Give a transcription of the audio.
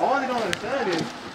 All I don't understand is